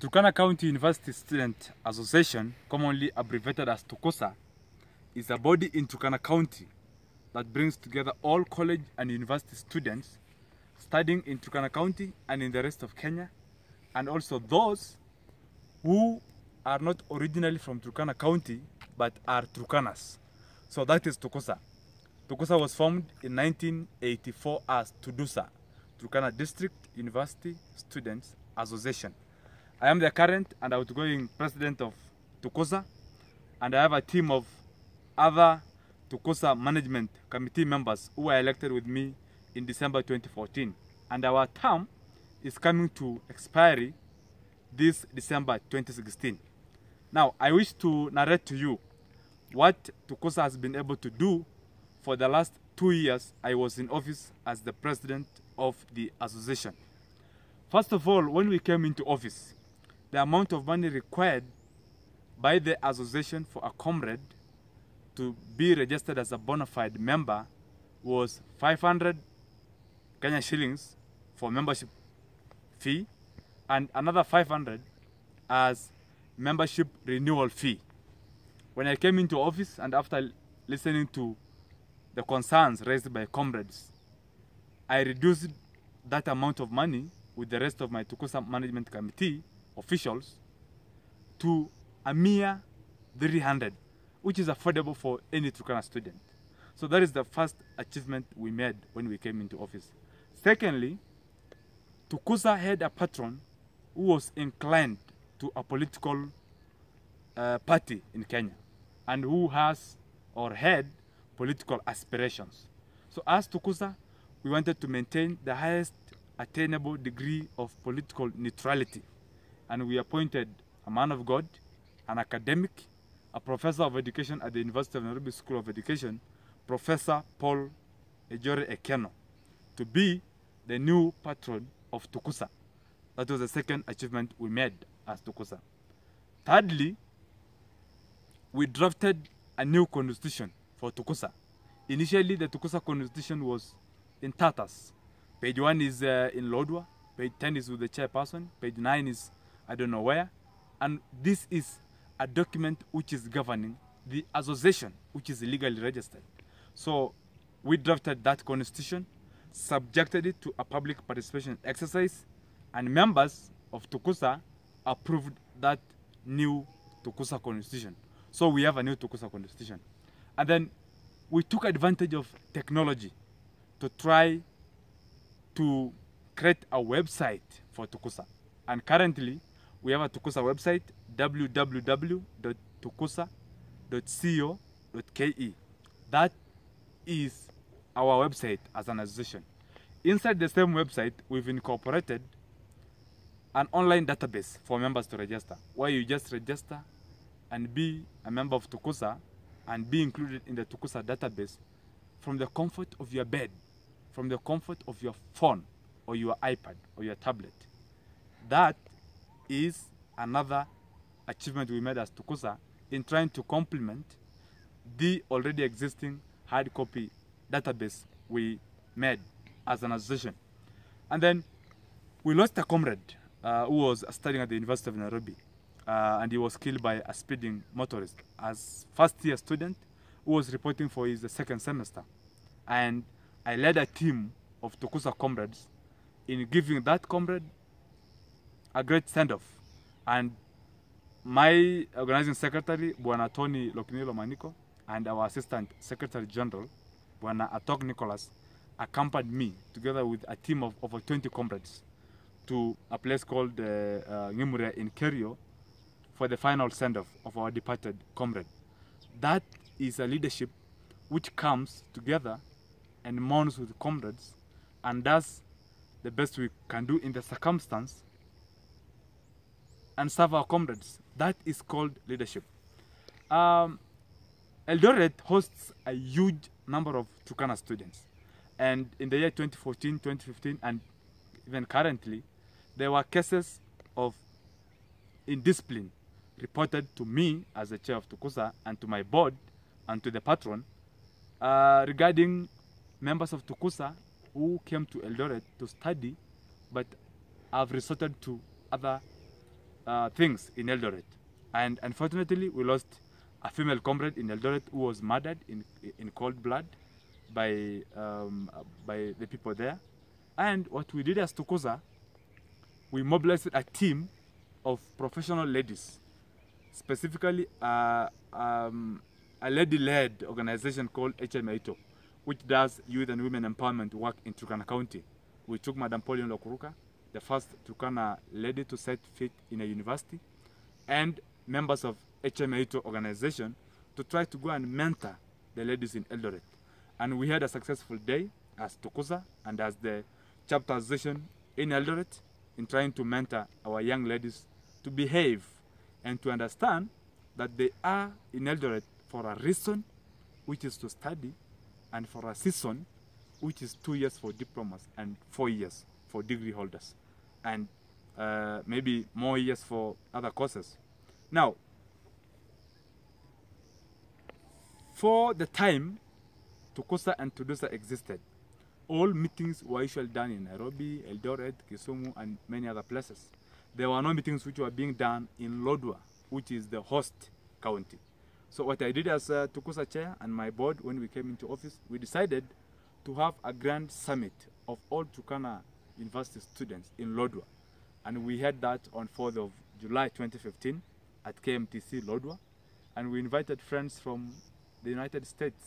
Turkana County University Student Association, commonly abbreviated as TUCUSA, is a body in Turkana County that brings together all college and university students studying in Turkana County and in the rest of Kenya, and also those who are not originally from Turkana County but are Turkanas. So that is Tucusa. Tucusa was formed in 1984 as Tudusa, Turkana District University Students Association. I am the current and outgoing president of Tukusa, and I have a team of other Tukusa management committee members who were elected with me in December 2014. And our term is coming to expiry this December 2016. Now, I wish to narrate to you what Tukusa has been able to do for the last two years I was in office as the president of the association. First of all, when we came into office, the amount of money required by the association for a comrade to be registered as a bona fide member was 500 Kenya shillings for membership fee and another 500 as membership renewal fee. When I came into office and after listening to the concerns raised by comrades, I reduced that amount of money with the rest of my Tukusa Management Committee officials to a mere 300, which is affordable for any Turkana student. So that is the first achievement we made when we came into office. Secondly, Tucusa had a patron who was inclined to a political uh, party in Kenya and who has or had political aspirations. So as Tucusa, we wanted to maintain the highest attainable degree of political neutrality and we appointed a man of God, an academic, a professor of education at the University of Nairobi School of Education, Professor Paul Ejore Ekeno, to be the new patron of Tucusa. That was the second achievement we made as Tucusa. Thirdly, we drafted a new constitution for Tucusa. Initially, the Tucusa constitution was in Tatas. Page 1 is uh, in Lodwar, page 10 is with the chairperson, page 9 is I don't know where. And this is a document which is governing the association, which is legally registered. So we drafted that constitution, subjected it to a public participation exercise, and members of Tucusa approved that new Tucusa constitution. So we have a new Tucusa constitution. And then we took advantage of technology to try to create a website for Tucusa. And currently, we have a Tucusa website, www.tucusa.co.ke. That is our website as an association. Inside the same website, we've incorporated an online database for members to register, where you just register and be a member of Tucusa and be included in the Tucusa database from the comfort of your bed, from the comfort of your phone or your iPad or your tablet. That is another achievement we made as Tucusa in trying to complement the already existing hard copy database we made as an association. And then we lost a comrade uh, who was studying at the University of Nairobi uh, and he was killed by a speeding motorist as first year student who was reporting for his second semester. And I led a team of Tucusa comrades in giving that comrade a great send-off. And my organizing secretary, Bwana Tony Lokinei Lomaniko, and our assistant secretary general, Bwana Atok Nicholas, accompanied me together with a team of over 20 comrades to a place called uh, uh, Ngimure in Kerio for the final send-off of our departed comrade. That is a leadership which comes together and mourns with comrades and does the best we can do in the circumstance and serve our comrades. That is called leadership. Um, Eldoret hosts a huge number of Turkana students. And in the year 2014, 2015, and even currently, there were cases of indiscipline reported to me as the chair of Tucusa and to my board and to the patron uh, regarding members of Tucusa who came to Eldoret to study but have resorted to other uh, things in Eldoret. And unfortunately, we lost a female comrade in Eldoret who was murdered in, in cold blood by, um, by the people there. And what we did as Tucusa, we mobilized a team of professional ladies, specifically uh, um, a lady-led organization called HMAITO, which does youth and women empowerment work in Turkana County. We took Madam Pauline Lokuruka, the first Turkana lady to set foot in a university, and members of HMAITO organization to try to go and mentor the ladies in Eldoret. And we had a successful day as Tucusa and as the chapter association in Eldoret in trying to mentor our young ladies to behave and to understand that they are in Eldoret for a reason, which is to study, and for a season, which is two years for diplomas and four years for degree holders, and uh, maybe more years for other courses. Now, for the time Tucusa and Tudusa existed, all meetings were usually done in Nairobi, Eldoret, Kisumu, and many other places. There were no meetings which were being done in Lodwar, which is the host county. So what I did as uh, Tucusa chair and my board when we came into office, we decided to have a grand summit of all Turkana University students in Lodwar. And we had that on 4th of July 2015 at KMTC Lodwar. And we invited friends from the United States,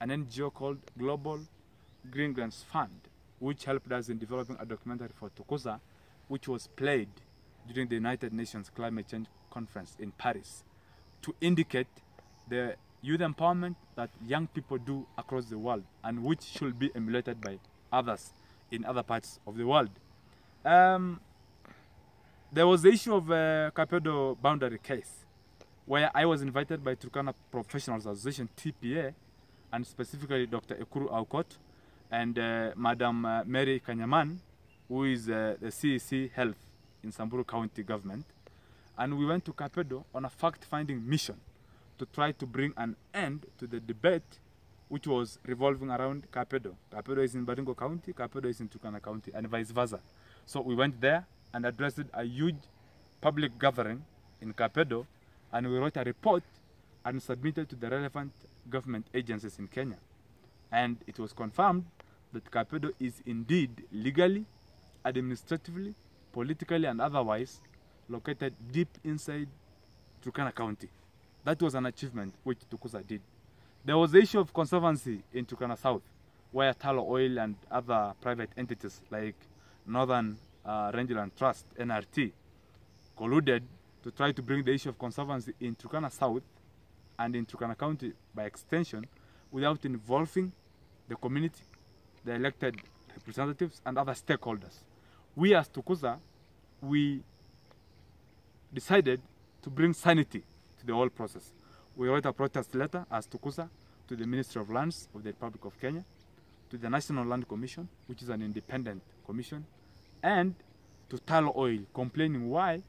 an NGO called Global Green Grants Fund, which helped us in developing a documentary for Tucusa, which was played during the United Nations Climate Change Conference in Paris to indicate the youth empowerment that young people do across the world and which should be emulated by others in other parts of the world. Um, there was the issue of uh, Kapedo boundary case where I was invited by Turkana Professionals Association, TPA, and specifically Dr. Ekuru Aukot and uh, Madam uh, Mary Kanyaman, who is uh, the CEC Health in Samburu County government. And we went to Kapedo on a fact-finding mission to try to bring an end to the debate which was revolving around Kapedo. Kapedo is in Baringo County, Kapedo is in Turkana County, and vice versa. So we went there and addressed a huge public gathering in Kapedo, and we wrote a report and submitted to the relevant government agencies in Kenya. And it was confirmed that Kapedo is indeed legally, administratively, politically, and otherwise located deep inside Turkana County. That was an achievement which Tucusa did. There was the issue of conservancy in Turkana South, where Tullow Oil and other private entities like Northern uh, Rangeland Trust, NRT, colluded to try to bring the issue of conservancy in Turkana South and in Turkana County by extension without involving the community, the elected representatives, and other stakeholders. We as Tucusa, we decided to bring sanity to the whole process. We wrote a protest letter as Tucusa to the Ministry of Lands of the Republic of Kenya, to the National Land Commission, which is an independent commission, and to Tullow Oil, complaining why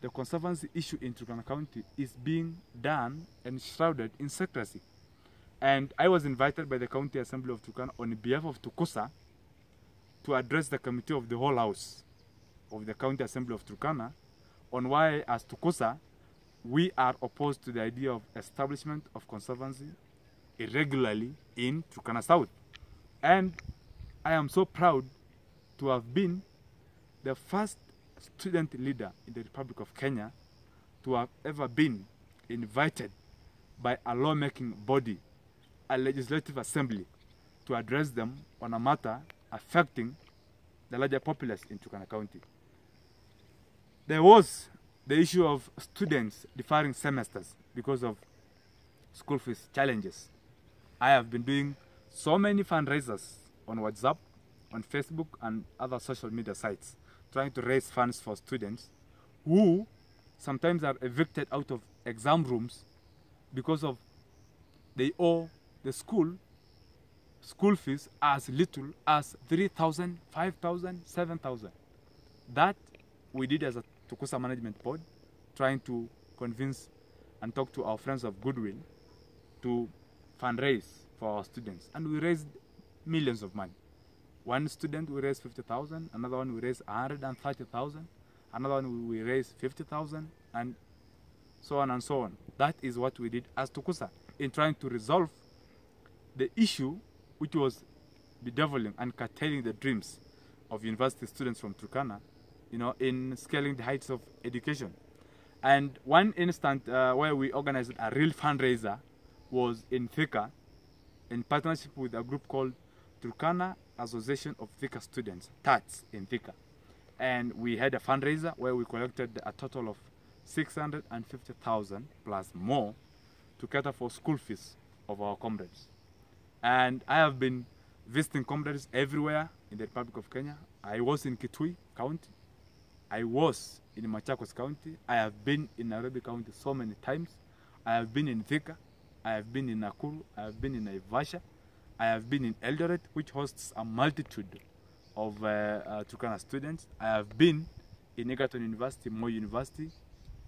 the conservancy issue in Turkana County is being done and shrouded in secrecy. And I was invited by the County Assembly of Turkana on behalf of Tucusa to address the committee of the whole house of the County Assembly of Turkana on why, as Tucusa, we are opposed to the idea of establishment of conservancy irregularly in Turkana South. And I am so proud to have been the first student leader in the Republic of Kenya to have ever been invited by a lawmaking body, a legislative assembly, to address them on a matter affecting the larger populace in Turkana County. There was the issue of students deferring semesters because of school fees challenges. I have been doing so many fundraisers on WhatsApp, on Facebook, and other social media sites, trying to raise funds for students who sometimes are evicted out of exam rooms because of they owe the school school fees as little as 3,000, 5,000, 7,000. That we did as a Tucusa Management Board, trying to convince and talk to our friends of goodwill to fundraise for our students. And we raised millions of money. One student we raised 50,000, another one we raised 130,000, Another one we raised 50,000 and so on and so on. That is what we did as Tucusa in trying to resolve the issue which was bedeviling and curtailing the dreams of university students from Turkana, you know, in scaling the heights of education. And one instant uh, where we organized a real fundraiser was in Thika, in partnership with a group called Turkana Association of Thika Students, TATS in Thika. And we had a fundraiser where we collected a total of 650,000 plus more to cater for school fees of our comrades. And I have been visiting comrades everywhere in the Republic of Kenya. I was in Kitui County. I was in Machakos County. I have been in Nairobi County so many times. I have been in Thika. I have been in Nakuru. I have been in Naivasha. I have been in Eldoret, which hosts a multitude of uh, uh, Turkana students. I have been in Egerton University, Moi University,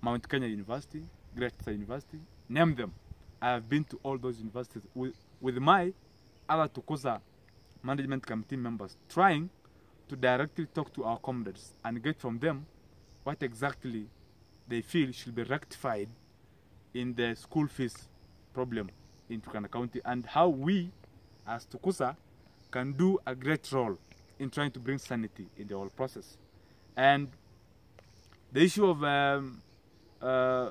Mount Kenya University, Great University, name them. I have been to all those universities with, with my other Tukosa management committee members trying to directly talk to our comrades and get from them what exactly they feel should be rectified in the school fees problem in Turkana County and how we as Tucusa can do a great role in trying to bring sanity in the whole process. And the issue of um, uh,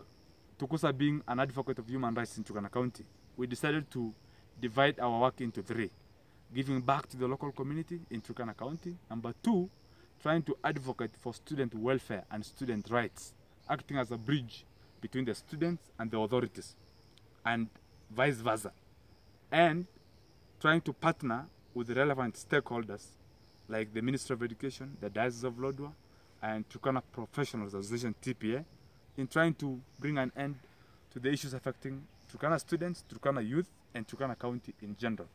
Tucusa being an advocate of human rights in Turkana County, we decided to divide our work into three. Giving back to the local community in Turkana County. Number two, trying to advocate for student welfare and student rights, acting as a bridge between the students and the authorities, and vice versa. And trying to partner with relevant stakeholders like the Ministry of Education, the Diocese of Lodwar, and Turkana Professionals Association TPA in trying to bring an end to the issues affecting Turkana students, Turkana youth, and Turkana County in general.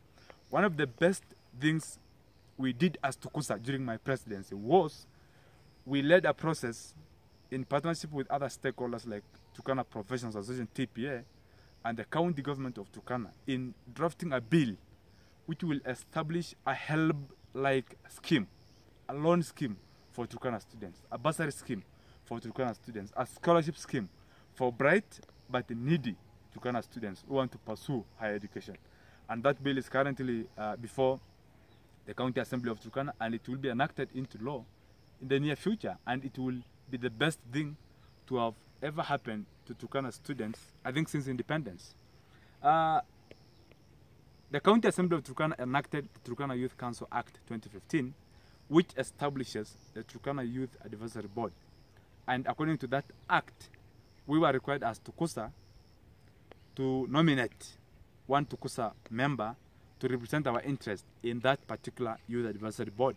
One of the best things we did as Tucusa during my presidency was we led a process in partnership with other stakeholders like Turkana Professionals Association TPA and the county government of Turkana in drafting a bill which will establish a HELB-like scheme, a loan scheme for Turkana students, a bursary scheme for Turkana students, a scholarship scheme for bright but needy Turkana students who want to pursue higher education. And that bill is currently uh, before the County Assembly of Turkana and it will be enacted into law in the near future and it will be the best thing to have ever happened to Turkana students, I think since independence. Uh, the County Assembly of Turkana enacted the Turkana Youth Council Act 2015, which establishes the Turkana Youth Advisory Board. And according to that act, we were required as Tucusa to nominate one Tucusa member to represent our interest in that particular youth advisory board.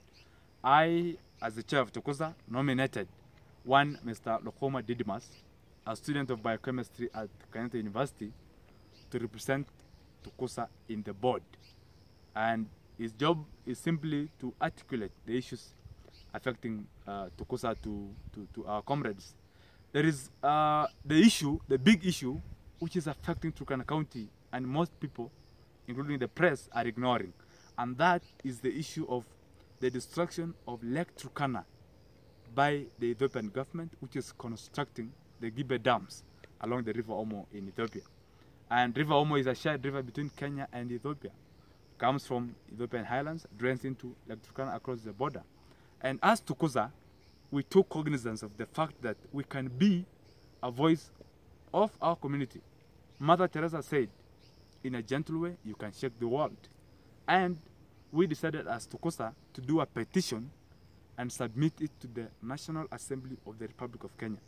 I, as the chair of Tucusa, nominated one Mr. Lokoma Didimas, a student of biochemistry at Kenyatta University, to represent Tucusa in the board. And his job is simply to articulate the issues affecting uh, Tucusa to, to, to our comrades. There is uh, the issue, the big issue, which is affecting Turkana County, and most people, including the press, are ignoring. And that is the issue of the destruction of Lake Turkana by the Ethiopian government, which is constructing the Gibe dams along the River Omo in Ethiopia. And River Omo is a shared river between Kenya and Ethiopia. Comes from Ethiopian highlands, drains into Lake Turkana across the border. And as Tucusa, we took cognizance of the fact that we can be a voice of our community. Mother Teresa said, in a gentle way, you can shake the world. And we decided as Tucusa to do a petition and submit it to the National Assembly of the Republic of Kenya,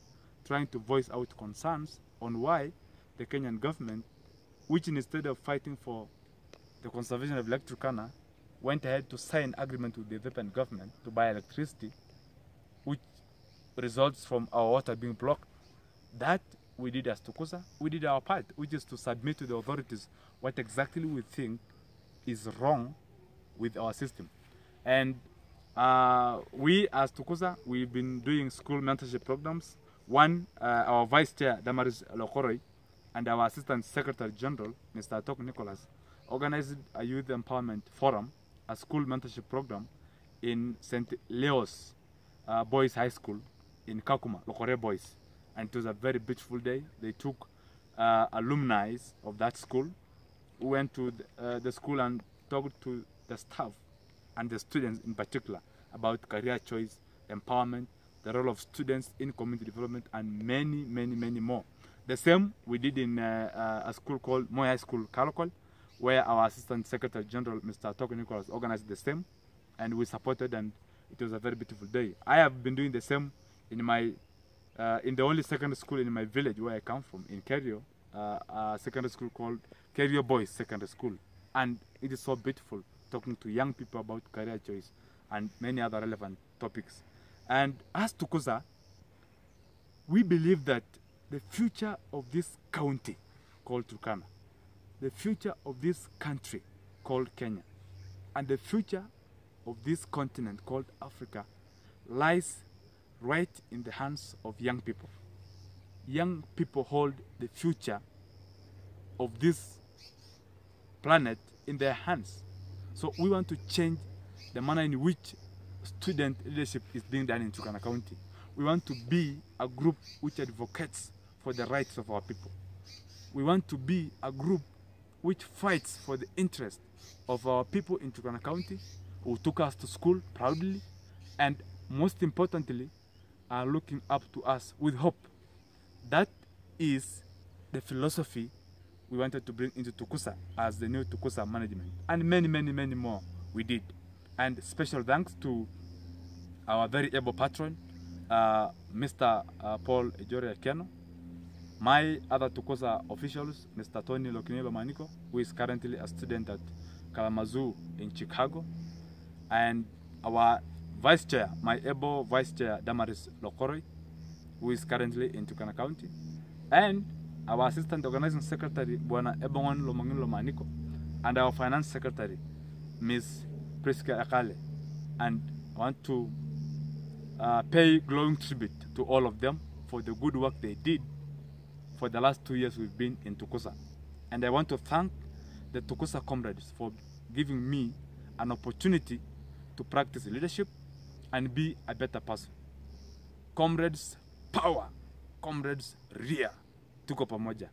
trying to voice out concerns on why the Kenyan government, which instead of fighting for the conservation of Turkana, went ahead to sign agreement with the Ethiopian government to buy electricity, which results from our water being blocked. That we did as Tucusa, we did our part, which is to submit to the authorities what exactly we think is wrong with our system. And uh, we as Tucusa, we've been doing school mentorship programs. One, uh, our vice chair, Damaris Lokoroi, and our assistant secretary general, Mr. Atok Nicholas, organized a youth empowerment forum, a school mentorship program in St. Leo's uh, Boys High School in Kakuma, Lokore Boys. And it was a very beautiful day. They took uh, alumni of that school, went to the, uh, the school and talked to the staff and the students in particular about career choice, empowerment, the role of students in community development, and many, many, many more. The same we did in uh, uh, a school called Moya School, Kalokol, where our Assistant Secretary General, Mr. Atok Nicholas, organized the same, and we supported, and it was a very beautiful day. I have been doing the same in my, uh, in the only secondary school in my village where I come from, in Kerio, uh, a secondary school called Kerio Boys Secondary School, and it is so beautiful talking to young people about career choice and many other relevant topics. And as Tucusa, we believe that the future of this county called Turkana, the future of this country called Kenya, and the future of this continent called Africa lies right in the hands of young people. Young people hold the future of this planet in their hands. So we want to change the manner in which student leadership is being done in Turkana County. We want to be a group which advocates for the rights of our people. We want to be a group which fights for the interest of our people in Turkana County who took us to school proudly and most importantly are looking up to us with hope. That is the philosophy we wanted to bring into Tucusa as the new Tucusa management and many many many more we did and special thanks to our very able patron uh, Mr. Uh, Paul Ejore Ekeno my other Tucusa officials Mr. Tony Lokinei Lomaniko who is currently a student at Kalamazoo in Chicago and our vice chair my able vice chair Damaris Lokoroi who is currently in Turkana County and our assistant organizing secretary Bwana Ebongon Lomongin Lomaniko and our finance secretary Ms. Prisca Ekaale and I want to uh, pay glowing tribute to all of them for the good work they did for the last two years we've been in Tucusa. And I want to thank the Tucusa comrades for giving me an opportunity to practice leadership and be a better person. Comrades, power. Comrades, rear. Tuko pamoja.